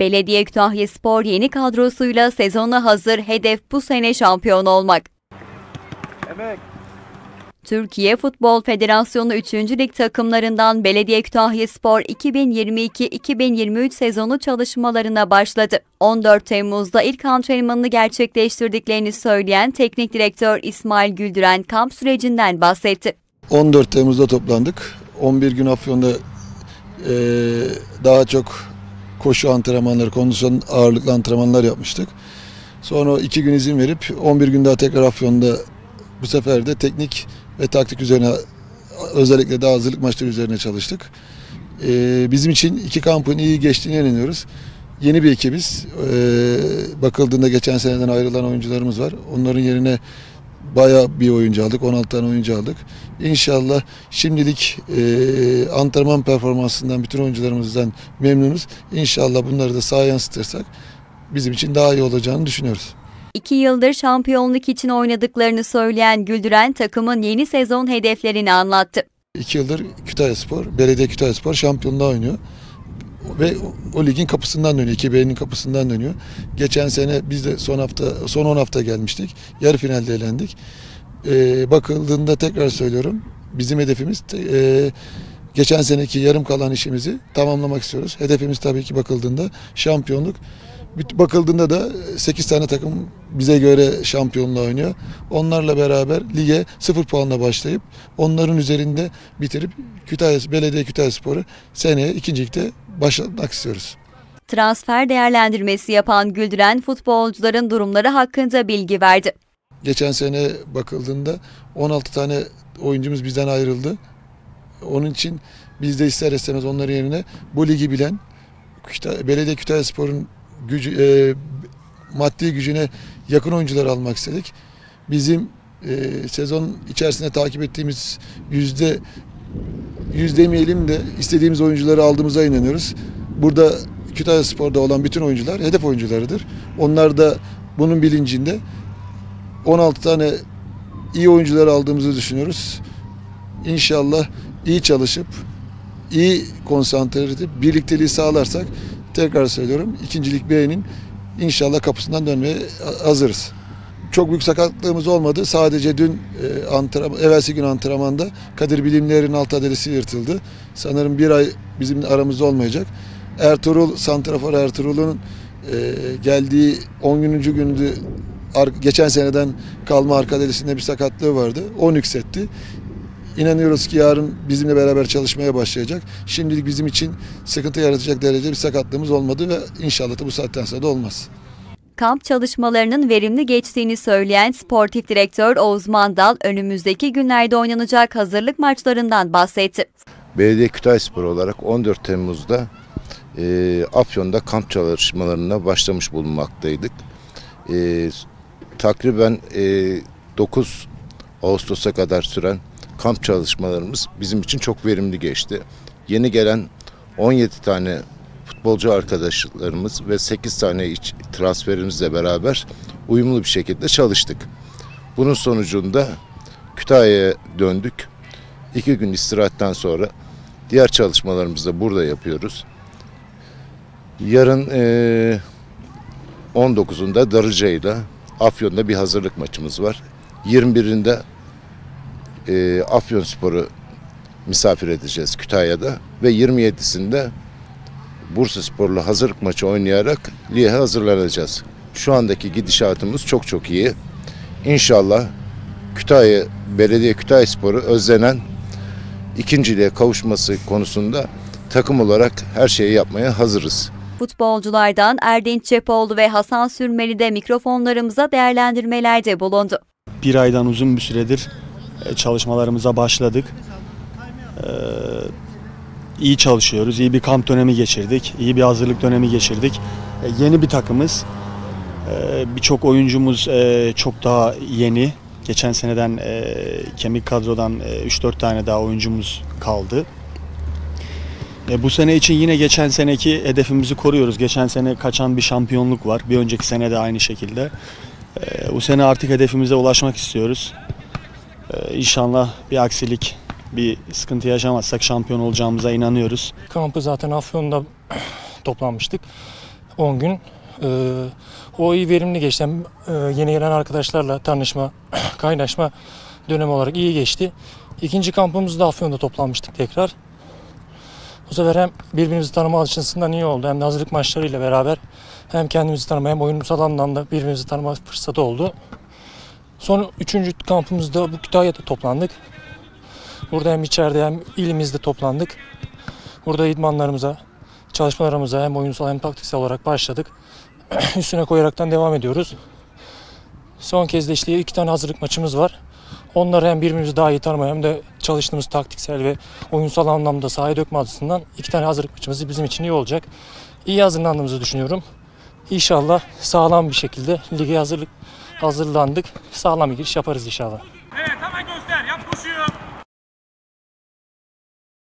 Belediye Kütahya Spor yeni kadrosuyla sezona hazır hedef bu sene şampiyon olmak. Türkiye Futbol Federasyonu 3. Lig takımlarından Belediye Kütahya Spor 2022-2023 sezonu çalışmalarına başladı. 14 Temmuz'da ilk antrenmanını gerçekleştirdiklerini söyleyen teknik direktör İsmail Güldüren kamp sürecinden bahsetti. 14 Temmuz'da toplandık. 11 gün Afyon'da eee, daha çok koşu antrenmanları, kondisyon ağırlıklı antrenmanlar yapmıştık. Sonra iki gün izin verip 11 gün daha tekrar Afyon'da bu sefer de teknik ve taktik üzerine özellikle de hazırlık maçları üzerine çalıştık. Eee, bizim için iki kampın iyi geçtiğine inanıyoruz. Yeni bir ekibiz. Eee, bakıldığında geçen seneden ayrılan oyuncularımız var. Onların yerine bayağı bir oyuncu aldık. 16 tane oyuncu aldık. İnşallah şimdilik e, antrenman performansından bütün oyuncularımızdan memnunuz. İnşallah bunları da sahaya yansıtırsak bizim için daha iyi olacağını düşünüyoruz. İki yıldır şampiyonluk için oynadıklarını söyleyen Güldüren takımın yeni sezon hedeflerini anlattı. İki yıldır Kütahya Spor, Belediye Kütahya Spor şampiyonluğa oynuyor. Ve o, ligin kapısından dönüyor. 2B'nin kapısından dönüyor. Geçen sene biz de son hafta son 10 hafta gelmiştik. Yarı finalde elendik. Ee, bakıldığında tekrar söylüyorum. Bizim hedefimiz e, geçen seneki yarım kalan işimizi tamamlamak istiyoruz. Hedefimiz tabii ki bakıldığında şampiyonluk. Bakıldığında da 8 tane takım bize göre şampiyonluğa oynuyor. Onlarla beraber lige 0 puanla başlayıp onların üzerinde bitirip Kütahya, Belediye Kütahya Sporu seneye ikincilikte başlatmak istiyoruz. Transfer değerlendirmesi yapan Güldüren futbolcuların durumları hakkında bilgi verdi. Geçen sene bakıldığında 16 tane oyuncumuz bizden ayrıldı. Onun için biz de ister istemez onların yerine bu ligi bilen Belediye Kütahya Spor'un gücü, e, maddi gücüne yakın oyuncular almak istedik. Bizim e, sezon içerisinde takip ettiğimiz yüzde yüz demeyelim de istediğimiz oyuncuları aldığımıza inanıyoruz. Burada Kütahya Spor'da olan bütün oyuncular hedef oyuncularıdır. Onlar da bunun bilincinde 16 tane iyi oyuncular aldığımızı düşünüyoruz. İnşallah iyi çalışıp iyi konsantre edip birlikteliği sağlarsak tekrar söylüyorum ikincilik B'nin inşallah kapısından dönmeye hazırız. Çok büyük sakatlığımız olmadı. Sadece dün e, antrenman, evvelsi gün antrenmanda Kadir Bilimler'in alt adresi yırtıldı. Sanırım bir ay bizim aramızda olmayacak. Ertuğrul, Santrafor Ertuğrul'un e, geldiği 10. günde ar- geçen seneden kalma arka delisinde bir sakatlığı vardı. O nüksetti. İnanıyoruz ki yarın bizimle beraber çalışmaya başlayacak. Şimdilik bizim için sıkıntı yaratacak derecede bir sakatlığımız olmadı ve inşallah da bu saatten sonra da olmaz. Kamp çalışmalarının verimli geçtiğini söyleyen sportif direktör Oğuz Mandal önümüzdeki günlerde oynanacak hazırlık maçlarından bahsetti. Belediye Kütahya Spor olarak 14 Temmuz'da e, Afyon'da kamp çalışmalarına başlamış bulunmaktaydık. E, takriben e, 9 Ağustos'a kadar süren kamp çalışmalarımız bizim için çok verimli geçti. Yeni gelen 17 tane futbolcu arkadaşlarımız ve 8 tane iç transferimizle beraber uyumlu bir şekilde çalıştık. Bunun sonucunda Kütahya'ya döndük. İki gün istirahatten sonra diğer çalışmalarımızı da burada yapıyoruz. Yarın eee 19'unda Darıca'yla Afyon'da bir hazırlık maçımız var. 21'inde eee Afyonspor'u misafir edeceğiz Kütahya'da ve 27'sinde Bursa Spor'la hazırlık maçı oynayarak lige hazırlanacağız. Şu andaki gidişatımız çok çok iyi. İnşallah Kütahya Belediye Kütahya Spor'u özlenen ikinciliğe kavuşması konusunda takım olarak her şeyi yapmaya hazırız. Futbolculardan Erdinç Cepoğlu ve Hasan Sürmeli de mikrofonlarımıza değerlendirmelerde bulundu. bir aydan uzun bir süredir e, çalışmalarımıza başladık. Ee, iyi çalışıyoruz, iyi bir kamp dönemi geçirdik, iyi bir hazırlık dönemi geçirdik. E, Yeni bir takımız, Ee, birçok oyuncumuz e, çok daha yeni. Geçen seneden e, kemik kadrodan e, 3-4 tane daha oyuncumuz kaldı. E, bu sene için yine geçen seneki hedefimizi koruyoruz. Geçen sene kaçan bir şampiyonluk var. Bir önceki sene de aynı şekilde. E, bu sene artık hedefimize ulaşmak istiyoruz. E, inşallah bir aksilik, bir sıkıntı yaşamazsak şampiyon olacağımıza inanıyoruz. Kampı zaten Afyon'da toplanmıştık. 10 gün. Ee, o iyi verimli geçti. E, yeni gelen arkadaşlarla tanışma, kaynaşma dönemi olarak iyi geçti. İkinci kampımızda Afyon'da toplanmıştık tekrar. Bu sefer hem birbirimizi tanıma açısından iyi oldu hem de hazırlık maçlarıyla beraber hem kendimizi tanıma hem oyunsal anlamda birbirimizi tanıma fırsatı oldu. Son üçüncü kampımızda bu Kütahya'da toplandık. Burada hem içeride hem ilimizde toplandık. Burada idmanlarımıza, çalışmalarımıza hem oyunsal hem taktiksel olarak başladık. Üstüne koyaraktan devam ediyoruz. Son kez de işte iki tane hazırlık maçımız var. Onları hem birbirimizi daha iyi tanımaya hem de çalıştığımız taktiksel ve oyunsal anlamda sahaya dökme açısından iki tane hazırlık maçımız bizim için iyi olacak. İyi hazırlandığımızı düşünüyorum. İnşallah sağlam bir şekilde lige hazırlık hazırlandık. Sağlam bir giriş yaparız inşallah.